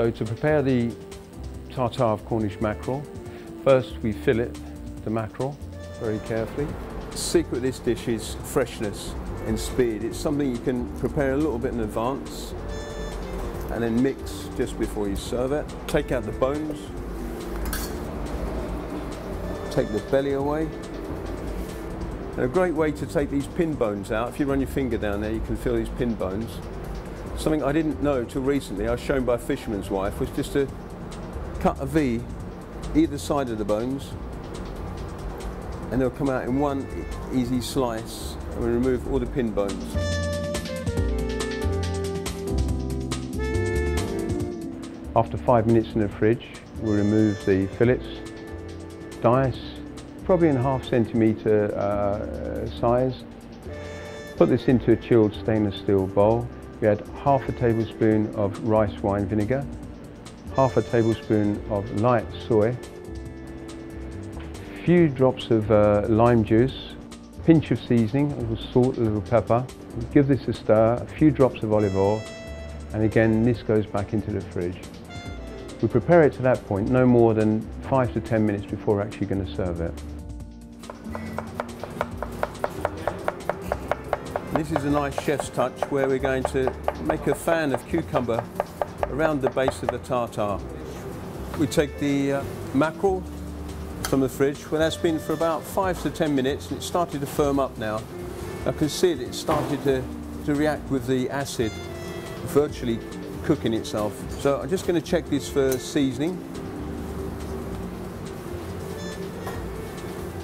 So to prepare the tartare of Cornish mackerel, first we fillet the mackerel very carefully. The secret of this dish is freshness and speed. It's something you can prepare a little bit in advance and then mix just before you serve it. Take out the bones, take the belly away. And a great way to take these pin bones out, if you run your finger down there you can feel these pin bones. Something I didn't know till recently, I was shown by a fisherman's wife, was just to cut a V either side of the bones and they'll come out in one easy slice and we remove all the pin bones. After five minutes in the fridge, we'll remove the fillets, dice, probably in half centimetre uh, size. Put this into a chilled stainless steel bowl. We add half a tablespoon of rice wine vinegar, half a tablespoon of light soy, a few drops of uh, lime juice, a pinch of seasoning, a little salt, a little pepper. Give this a stir, a few drops of olive oil, and again this goes back into the fridge. We prepare it to that point no more than five to 10 minutes before we're actually going to serve it. This is a nice chef's touch where we're going to make a fan of cucumber around the base of the tartare. We take the uh, mackerel from the fridge when that's been for about five to 10 minutes and it's started to firm up now. I can see it, it's started to, to react with the acid, virtually cooking itself. So I'm just going to check this for seasoning.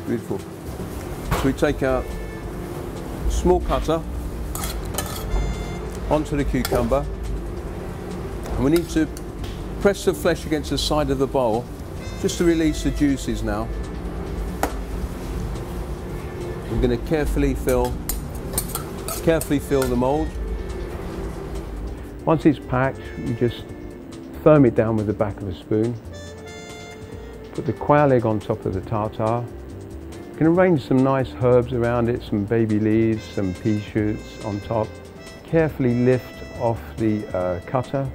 Beautiful. So we take our small cutter onto the cucumber and we need to press the flesh against the side of the bowl just to release the juices now. I'm going to carefully fill carefully fill the mould once it's packed, you just firm it down with the back of a spoon. Put the quail egg on top of the tartare. Can arrange some nice herbs around it, some baby leaves, some pea shoots on top. Carefully lift off the uh, cutter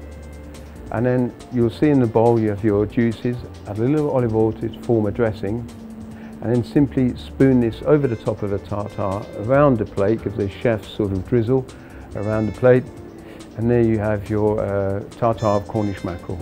and then you'll see in the bowl you have your juices, add a little olive oil to form a dressing and then simply spoon this over the top of the tartare around the plate, give the chef sort of drizzle around the plate and there you have your uh, tartare of Cornish mackerel.